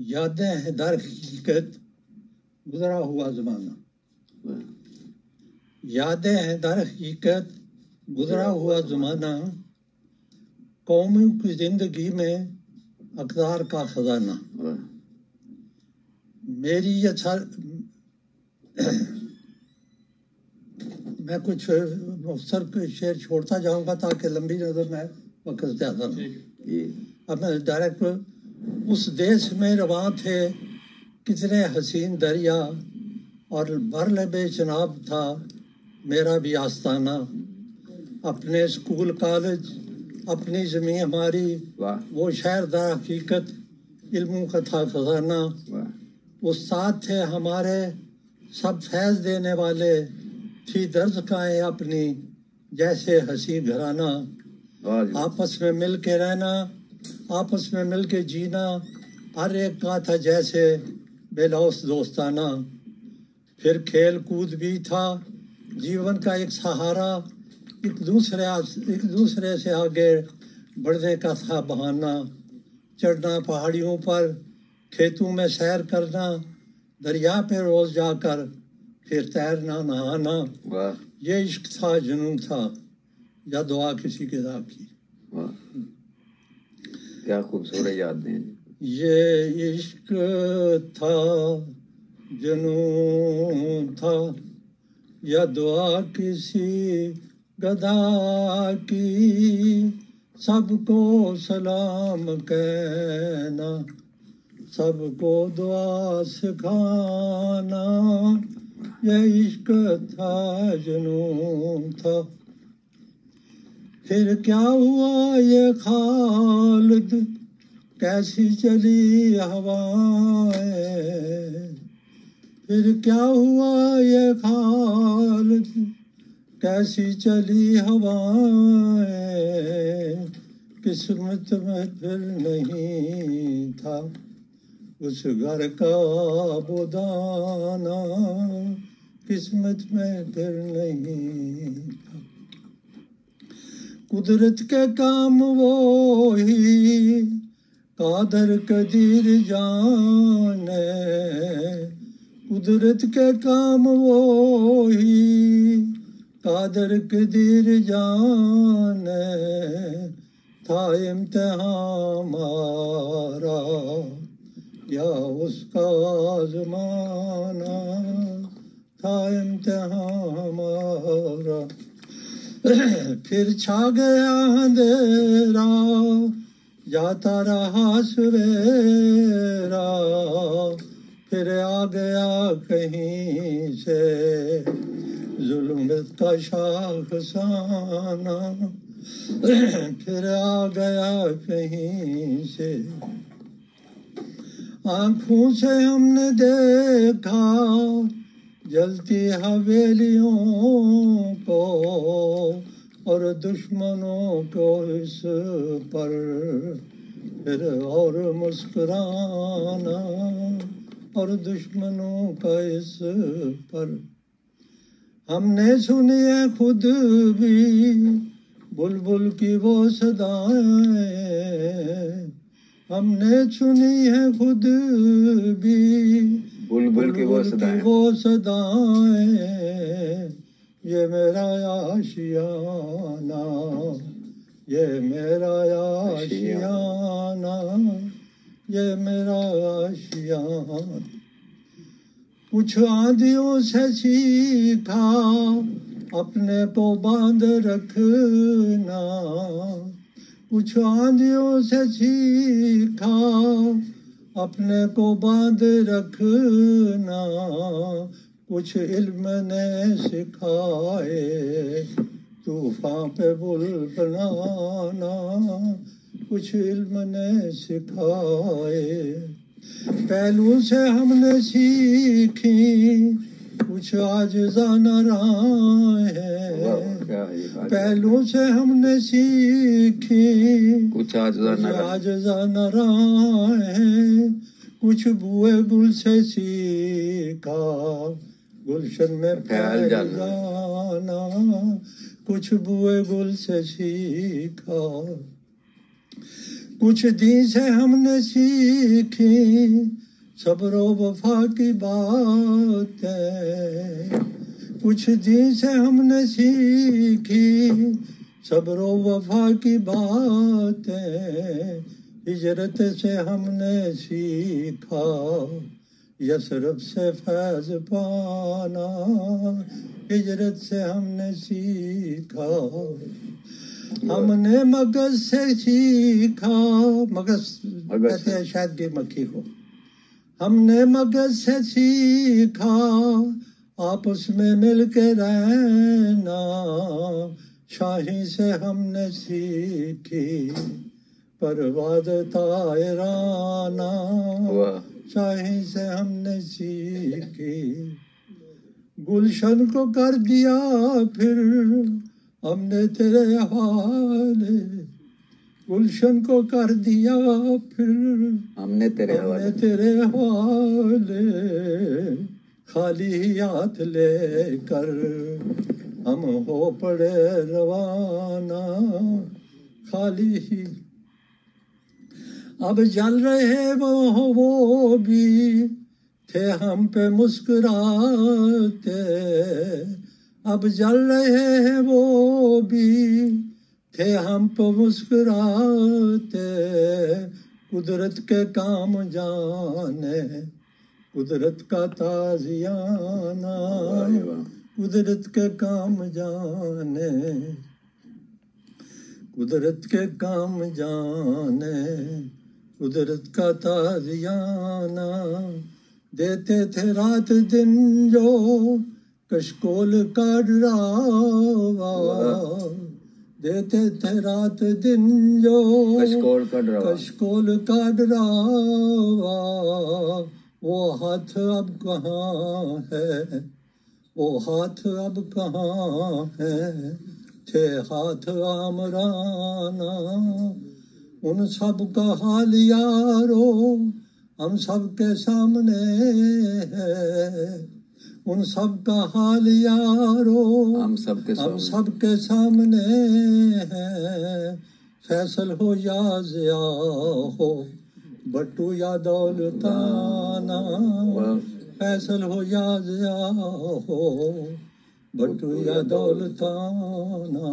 यादें हैं दर हकीकत गुजरा हुआ जमाना। यादें हैं दर हकीकत गुजरा हुआ जमाना। कौमों की ज़िंदगी में अकदार का खजाना। मेरी ये छा- मैं कुछ मुख्तर के शेर छोड़ता जाऊँगा ताकि लंबी नज़र में वक्त ज़्यादा अब मैं डायरेक्ट उस देश में रवा थे कितने हसीन दरिया और भर बेचनाब था मेरा भी आस्ताना अपने स्कूल कॉलेज अपनी ज़मीन हमारी वो शहर दर हकीकत इल्मों का था खजाना। उस्ताद थे हमारे सब फैज देने वाले थी दर्ज काए अपनी जैसे हसी घराना। आपस में मिल के रहना आपस में मिल के जीना हर एक का था जैसे बेलौस दोस्ताना। फिर खेल कूद भी था जीवन का एक सहारा एक दूसरे एक दूसरे से आगे बढ़ने का था बहाना। चढ़ना पहाड़ियों पर खेतों में सैर करना दरिया पे रोज जाकर फिर तैरना नहाना। ये इश्क था जुनून था या दुआ किसी के दा की। वाह। क्या खूबसूरत यादें हैं। ये इश्क था, जुनून था, या दुआ किसी गदा की, सबको सलाम कहना, सबको दुआ सिखाना। ये इश्क था, जुनून था। फिर क्या हुआ ये खालिद? कैसी चली हवाएँ? फिर क्या हुआ ये खालिद? कैसी चली हवाएँ? किस्मत में फिर नहीं था उस घर का बुदाना। किस्मत में फिर नहीं कुदरत के काम वो ही कादर कदीर जाने। कुदरत के काम वो ही कादर कदीर जाने। था इम्तिहान हमारा, या उसका आजमाना। था इम्तिहान फिर छा गया अंधेरा जाता रहा सवेरा फिर आ गया कहीं से, जुल्म का शाखसाना फिर आ गया कहीं से। आँखों से हमने देखा जलती हवेलियों को और दुश्मनों को इस पर फिर और मुस्कुराना और दुश्मनों का इस पर। हमने सुनी है खुद भी, बुलबुल की वो सदाएँ। हमने सुनी है खुद भी बुलबुल की वो सदाएँ वो सदाएँ ये मेरा आशियाना ये मेरा आशियाना ये मेरा आशियाना। कुछ आंधियों से सीखा अपने को बाँध रखना। कुछ आंधियों से सीखा अपने को बाँध रखना, कुछ इल्म ने सिखाए, तूफ़ान पे बुल बनाना, कुछ इल्म ने सिखाए। पहलू से हमने सीखी कुछ आज जाना है। क्या है। पहलू से हमने सीखी। कुछ आज जाना आज जाना रहा है। कुछ बुए गुल से सीखा। गुलशन में फैल जाना। कुछ बुए गुल से सीखा। कुछ दी से हमने सीखी। सबरो वफा की बात है। कुछ दिन से हमने सीखी सबरो वफा की बात है। हिजरत से हमने सीखा यसरफ से फैज पाना। हिजरत से हमने सीखा हमने मगज से सीखा। मगज कहते हैं शायद की मक्खी को हमने मगज से सीखा आपस में मिल के रहना। शाही से हमने सीखी परवाद तायराना शाही से हमने सीखी गुलशन को कर दिया फिर हमने तेरे हवाले गुलशन को कर दिया फिर। हमने तेरे हमने हवाले। तेरे हवाले खाली हाथ लेकर। हम हो पड़े रवाना खाली ही। अब जल रहे वो वो भी थे हम पे मुस्कुराते। अब जल रहे हैं वो भी थे हम पे मुस्कुराते कुदरत के काम जाने कुदरत का ताजियाना कुदरत के काम जाने कुदरत के काम जाने कुदरत का ताजियाना। देते थे रात दिन जो कशकोल का डरावा देते थे रात दिन जो कशकोल का डरावा। कशकोल का डरावा। वो हाथ अब कहाँ है? वो हाथ अब कहाँ है? थे हाथ आमराना। उन सब का हाल यारो हम सब के सामने है। उन सब का हाल यारो। हम सब के हम सामने। सब के सामने है। फैसल हो या जिया हो बट्टू या दौलताना फैसल हो या जिया हो बट्टू या दौलताना